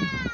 Yeah.